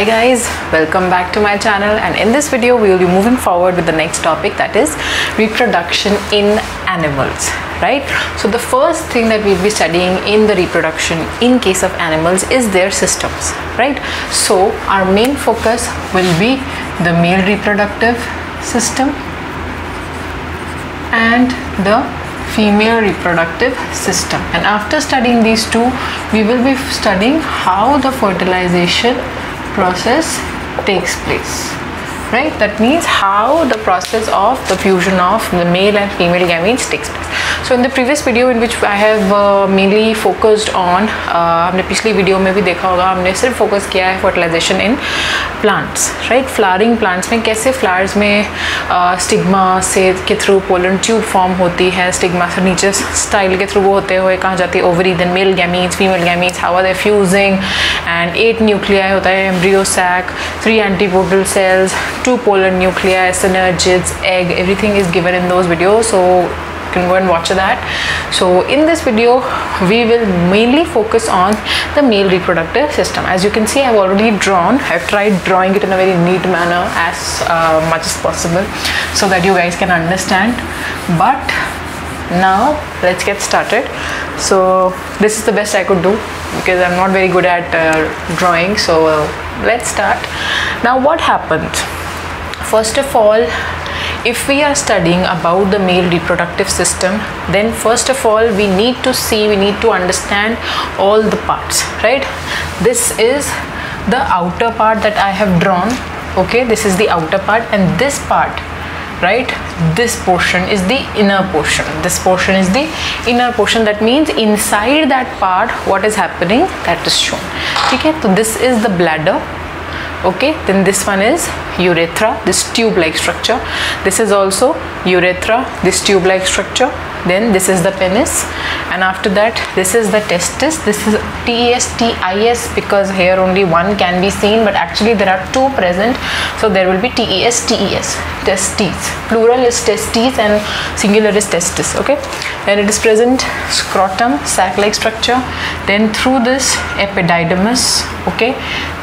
Hi guys, welcome back to my channel. And in this video we will be moving forward with the next topic that is reproduction in animals right? So the first thing that we'll be studying in the reproduction in case of animals is their systems right? So our main focus will be the male reproductive system and the female reproductive system. And after studying these two we will be studying how the fertilization process takes place right? That means how the process of the fusion of the male and female gametes takes place so in the previous video in which I have mainly mainly on हमने पिछली video में भी देखा होगा हमने सिर्फ़ focus किया है fertilization in plants right flowering plants में कैसे फ्लावर्स में स्टिग्मा uh, से के थ्रू पोलन ट्यूब फॉर्म होती है स्टिग्मा से नीचे स्टाइल के थ्रू वो होते हुए कहाँ जाती है? Ovary then male gametes female gametes how are fusing and eight nuclei होता है embryo sac three antipodal cells two polar nuclei, synergids, egg, everything given in those videos. So you can go and watch that. So in this video, we will mainly focus on the male reproductive system. As you can see, I've already drawn. I've tried drawing it in a very neat manner as uh, much as possible so that you guys can understand. But now let's get started so this is the best I could do because I'm not very good at uh, drawing so uh, let's start now what happened first of all if we are studying about the male reproductive system then first of all we need to see we need to understand all the parts right? This is the outer part that I have drawn okay? This is the outer part and this part right? This portion is the inner portion. This portion is the inner portion. That means inside that part what is happening? That is shown. Okay so this is the bladder okay then this one is urethra this tube like structure. This is also urethra this tube like structure then this is the penis. And after that this is the testis. This is tes tis because here only one can be seen but actually there are two present. So there will be tes tes testes plural is testes and singular is testis okay? And it is present scrotum sac like structure. Then through this epididymis okay?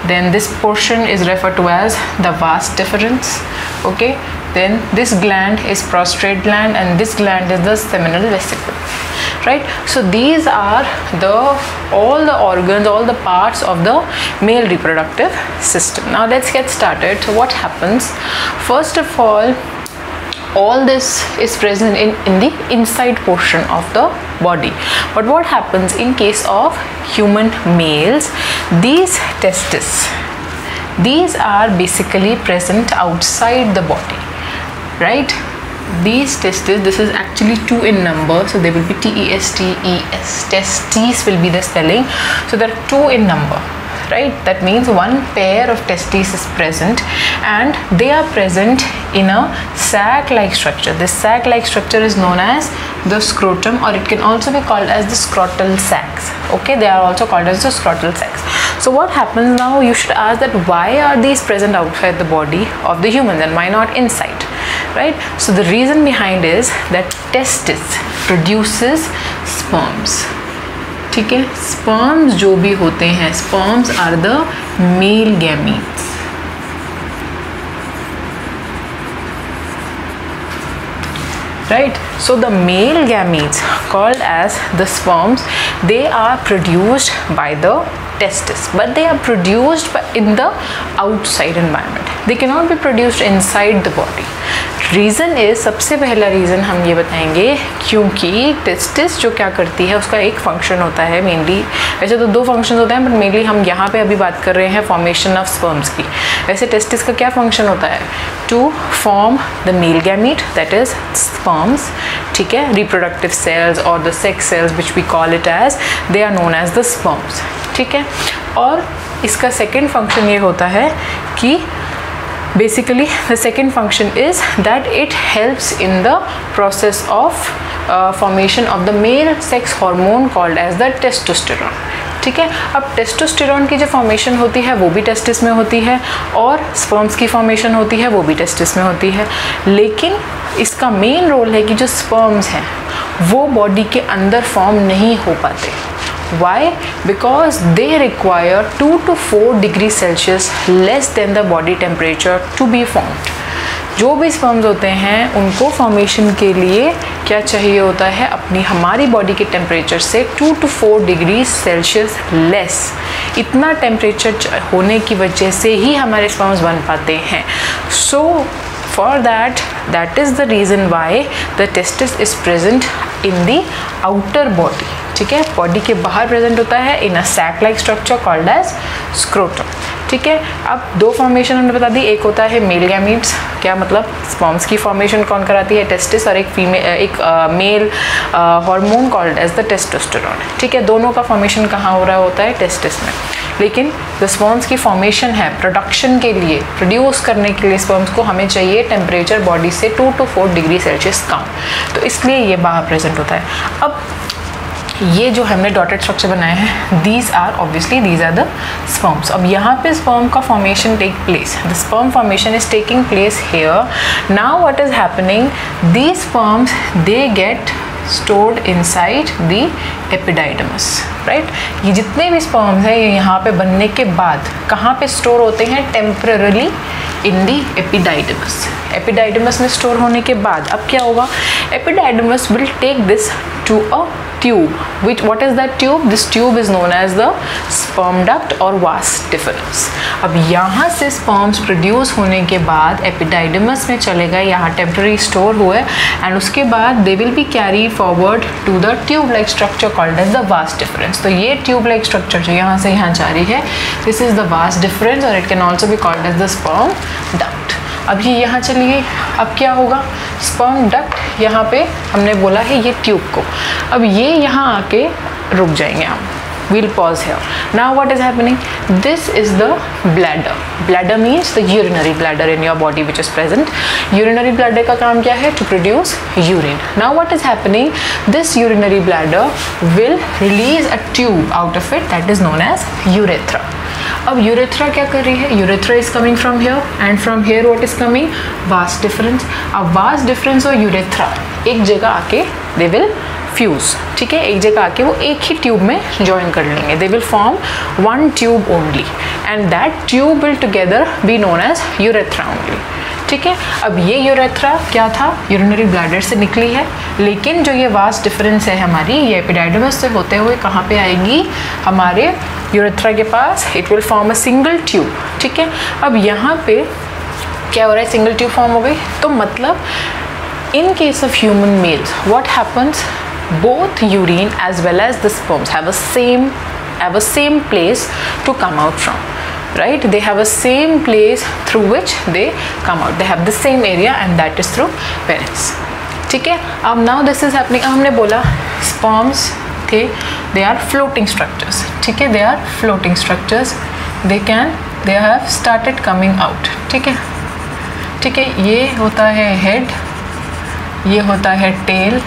Then this portion is referred to as the vas deferens okay then this gland is prostate gland and this gland is the seminal vesicle right? So these are the all the organs all the parts of the male reproductive system. Now let's get started. So what happens? First of all all this is present in, in the inside portion of the body. But what happens in case of human males? These testes these are basically present outside the body right? These testes this is actually two in number so they will be t e s t e s. Testes will be the spelling. So there are two in number. Right? That means one pair of testes is present and they are present in a sac like structure. This sac like structure is known as the scrotum or it can also be called as the scrotal sacs. Okay? They are also called as the scrotal sacs. So what happens now you should ask that why are these present outside the body of the human? And why not inside right so the reason behind is that testis produces sperms ठीक है sperms जो भी होते हैं sperms are the male gametes right so the male gametes called as the sperms they are produced by the testis but they are produced in the outside environment they cannot be produced inside the body Reason is सबसे पहला reason हम ये बताएँगे, क्योंकि testis जो क्या करती है, उसका एक फ़ंक्शन होता है मेनली वैसे तो दो फ़ंक्शन होते हैं बट मेनली हम यहाँ पे अभी बात कर रहे हैं फॉर्मेशन ऑफ़ स्पर्म्स की। वैसे टेस्टिस का क्या फ़ंक्शन होता है? To form the male gamete that is sperms ठीक है? रिप्रोडक्टिव सेल्स और the sex cells which we call it as they are known as the sperms ठीक है? और इसका सेकेंड फ़ंक्शन ये होता है कि basically the second function is that it helps in the process of uh, formation of the male sex hormone called as the testosterone ठीक है अब टेस्टोस्टेरॉन की जो फॉर्मेशन होती है वो भी टेस्टिस में होती है और स्पर्म्स की फॉर्मेशन होती है वो भी टेस्टिस में होती है लेकिन इसका मेन रोल है कि जो स्पर्म्स हैं वो बॉडी के अंदर फॉर्म नहीं हो पाते why? Because they require 2 to 4 degrees celsius less than the body temperature to be formed. जो भी स्पर्म्स होते हैं, उनको फॉर्मेशन के लिए क्या चाहिए होता है? अपनी हमारी बॉडी के टेम्परेचर से two to four degree Celsius less इतना टेम्परेचर होने की वजह से ही हमारे स्पर्म्स बन पाते हैं। So for that that is the reason why the testis is present in the outer body ठीक है? बॉडी के बाहर प्रेजेंट होता है in a sac like structure called as scrotum ठीक है? अब दो फॉर्मेशन हमने बता दी। एक होता है मेल गैमीट्स क्या मतलब? स्पॉम्स की फॉर्मेशन कौन कराती है? टेस्टिस और एक फीमेल एक male hormone called as the testosterone ठीक है? दोनों का फॉर्मेशन कहाँ हो रहा होता है? टेस्टिस में. लेकिन जो स्पॉम्स की फॉर्मेशन है प्रोडक्शन के लिए प्रोड्यूस करने के लिए स्पॉम्स को हमें चाहिए टेम्परेचर बॉडी से two to four degree Celsius कम. तो इसलिए ये बाहर प्रेजेंट होता है। अब ये जो हमने डॉटेड स्ट्रक्चर बनाए हैं these are obviously these are the sperms अब यहाँ पे स्पर्म का formation take place the sperm formation is taking place here now what is happening these sperms they get stored inside the epididymis right ये जितने भी sperms हैं, ये यहाँ पे बनने के बाद कहाँ पे स्टोर होते हैं? Temporarily in the epididymis epididymis में स्टोर होने के बाद अब क्या होगा? Epididymis will take this to a tube which what is that tube this tube is known as the sperm duct और वास डिफरेंस अब यहाँ से स्पर्म्स प्रोड्यूस होने के बाद एपिडाइडमस में चले गए, यहाँ टेम्प्रेरी स्टोर हुए एंड उसके बाद they will be carry forward to the tube like structure called as the vas deferens तो ये ट्यूब लाइक स्ट्रक्चर जो यहाँ से यहाँ जा रही है this is the vas deferens और इट कैन ऑल्सो भी called as the sperm duct अब ये यहाँ चलिए, अब क्या होगा? स्पॉन्ग डक्ट यहाँ पे हमने बोला है ये ट्यूब को। अब ये यहाँ आके रुक जाएँगे हम। We'll pause here now what is happening this is the bladder bladder means the urinary bladder in your body which is present urinary bladder का काम क्या है to produce urine now what is happening this urinary bladder will release a tube out of it that is known as urethra अब urethra क्या कर रही है urethra is coming from here and from here what is coming vas deferens अब vas deferens और urethra एक जगह आके दे विल फ्यूज ठीक है? एक जगह आके वो एक ही ट्यूब में ज्वाइन कर लेंगे। They will form one tube only and that tube will together be known as urethra only ठीक है? अब ये यूरेथ्रा क्या था? यूरिनरी ब्लैडर से निकली है, लेकिन जो ये वास्ट डिफरेंस है हमारी, ये एपिडाइडमस से होते हुए कहाँ पे आएगी? हमारे यूरेथ्रा के पास it will form a single tube ठीक है? अब यहाँ पे क्या हो रहा है? सिंगल ट्यूब फॉर्म हो गई। तो मतलब in case of human males what happens both urine as well as the sperms have a same have a same place to come out from right they have a same place through which they come out they have the same area and that is through penis ठीक है अब now this is happening हमने बोला sperms थे they are floating structures ठीक है they are floating structures they can they have started coming out ठीक है ठीक है ये होता है हेड ये होता है टेल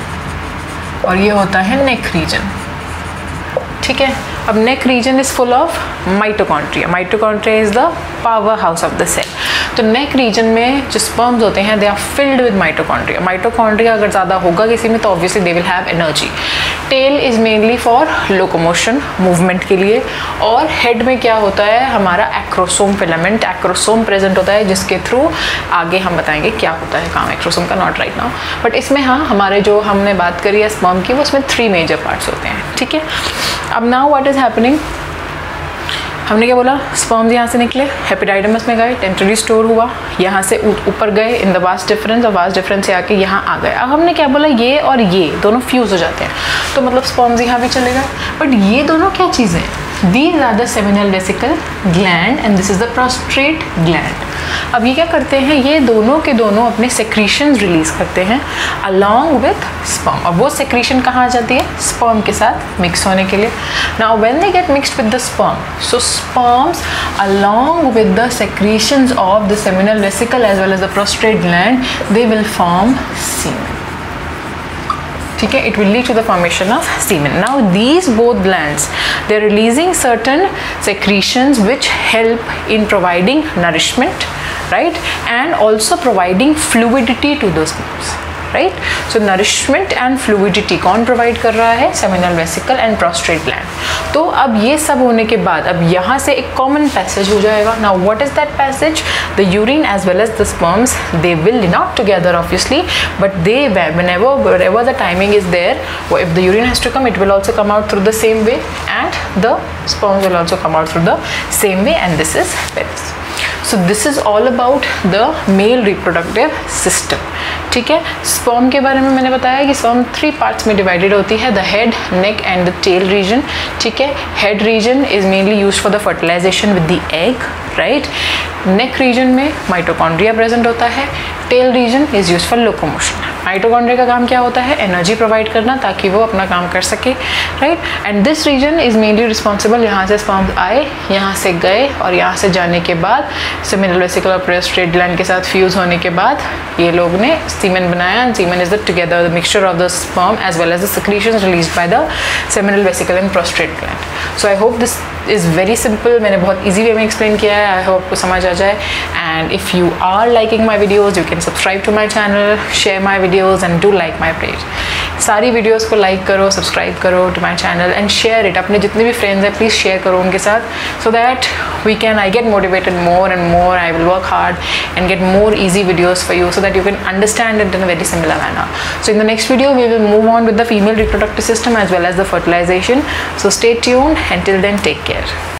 और ये होता है नेक रीजन ठीक है? अब neck region is full of mitochondria mitochondria is the power house of the cell तो नेक रीजन में जो स्पर्म्स होते हैं they are filled with mitochondria mitochondria अगर ज़्यादा होगा किसी में तो obviously they will have energy tail is mainly for locomotion movement के लिए. और हेड में क्या होता है, हमारा एक्रोसोम फिलामेंट एक्रोसोम प्रेजेंट होता है, जिसके थ्रू आगे हम बताएँगे क्या होता है काम एक्रोसोम का नॉट राइट नाउ बट इसमें हाँ हमारे जो हमने बात करी है स्पर्म की, वो उसमें थ्री मेजर पार्ट्स होते हैं. ठीक है? अब नाउ व्हाट इज़ हैपनिंग हमने क्या बोला? स्पर्म्स यहाँ से निकले हेपेटाइडमस में गए टेम्पररी स्टोर हुआ, यहाँ से ऊपर गए इन द वास्ट डिफरेंस और वास्ट डिफरेंस से आके यहाँ आ गए। अब हमने क्या बोला? ये और ये, दोनों फ्यूज़ हो जाते हैं। तो मतलब स्पर्म्स यहाँ भी चलेगा बट ये दोनों क्या चीज़ें हैं? These are the seminal vesicle gland and this is the prostrate gland. अब ये क्या करते हैं, ये दोनों के दोनों अपने सेक्रीशन रिलीज़ करते हैं अलॉन्ग विथ स्पर्म अब वो सेक्रीशन कहाँ आ जाती है? स्पर्म के साथ मिक्स होने के लिए. Now when they get mixed with the sperm so sperms along with the secretions of the seminal vesicle as well as the prostate gland they will form semen ठीक है? It will lead to the formation of semen now these both glands they are releasing certain secretions which help in providing nourishment right and also providing fluidity to those sperms right so nourishment and fluidity कौन provide कर रहा है seminal vesicle and prostate gland तो अब ये सब होने के बाद अब यहाँ से एक कॉमन पैसेज हो जाएगा now what is that passage the urine as well as the sperms they will not together obviously but they whenever wherever the timing is there if the urine has to come it will also come out through the same way and the sperms will also come out through the same way and this is Paris. so this is all about the male reproductive system. ठीक है? Sperm के बारे में मैंने बताया कि sperm three parts में divided होती है the head neck and the tail region ठीक है? Head region is mainly use for the fertilization with the egg right neck region में माइटोकॉन्ड्रिया प्रेजेंट होता है tail region is use for locomotion mitochondria का काम क्या होता है? एनर्जी प्रोवाइड करना ताकि वो अपना काम कर सके right and this reason is mainly responsible यहाँ से स्पर्म आए, यहाँ से गए और यहाँ से जाने के बाद सेमिनल वेसिकल और प्रेस्ट्रेट ग्लैंड के साथ फ्यूज होने के बाद ये लोग ने सीमेन बनाया and semen is the together the mixture of the sperm as well as the secretions release by the seminal vesicle and prostate gland. So I hope this is very simple मैंने बहुत easy way में explain किया है. I hope आपको समझ आ जाए. And if you are liking my videos you can subscribe to my channel share my videos and do like my page सारी वीडियोस को लाइक करो सब्सक्राइब करो to my channel and share it अपने जितने भी फ्रेंड्स हैं please share करो उनके साथ so that we can I get motivated more and more I will work hard and get more easy videos for you so that you can understand it in very similar manner so in the next video we will move on with the female reproductive system as well as the fertilisation so stay यून and till then take care